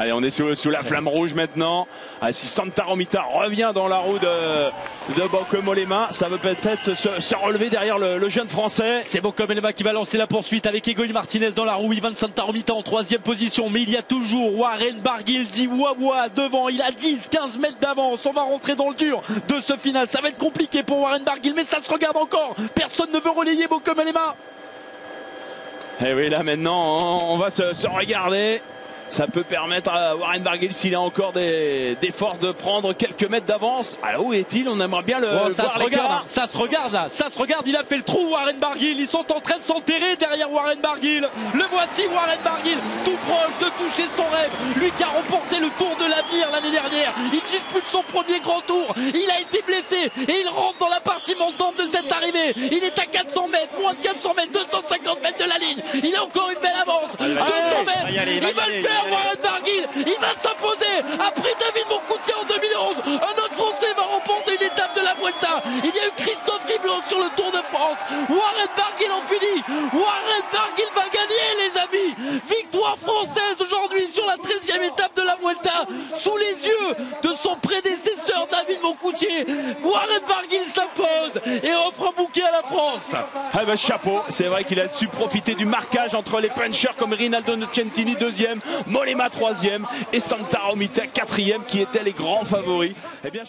Allez, on est sous, sous, la flamme rouge maintenant. Ah, si Santa Romita revient dans la roue de, de Bocomolema, ça va peut-être se, se, relever derrière le, le jeune français. C'est Bocomolema qui va lancer la poursuite avec Egoï Martinez dans la roue. Ivan Santa Romita en troisième position. Mais il y a toujours Warren Barguil, dit Wawa devant. Il a 10, 15 mètres d'avance. On va rentrer dans le dur de ce final. Ça va être compliqué pour Warren Barguil, mais ça se regarde encore. Personne ne veut relayer Bocomolema. Et oui, là maintenant, on va se, se regarder. Ça peut permettre à Warren Barguil, s'il a encore des, des, forces, de prendre quelques mètres d'avance. Alors où est-il? On aimerait bien le, oh, le ça voir se regarde, Ça se regarde là, ça se regarde. Il a fait le trou, Warren Barguil. Ils sont en train de s'enterrer derrière Warren Barguil. Le voici, Warren Barguil, tout proche de toucher son rêve. Lui qui a remporté le Tour de l'avenir l'année dernière. Il dispute son premier grand tour. Il a été blessé et il rentre dans la partie montante de cette arrivée. Il est à 400 mètres, moins de 400 mètres, 250 mètres de la ligne. Il a encore une belle avance. 200 mètres. Il va le faire, Warren Barguil. Il va s'imposer. Après David Moncoutier en 2011, un autre Français va remporter une étape de la Vuelta. Il y a eu Christophe Riblot sur le Tour de France. Warren Barguil en finit. Warren Barguil va gagner, les amis. Victoire française aujourd'hui sur la 13e étape de la Vuelta, sous les yeux de son prédécesseur David Moncoutier. Warren Barguil s'impose et offre un bouquet à la France. Ah ben, chapeau, c'est vrai qu'il a su profiter du marquage entre les punchers comme Rinaldo Nocentini deuxième, Molema troisième et Santa Romita quatrième qui étaient les grands favoris. Eh bien,